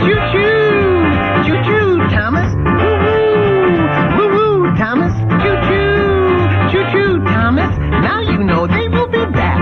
Choo-choo! Choo-choo, Thomas! Woo-hoo! Thomas! Choo-choo! Choo-choo, Thomas! Now you know they will be back.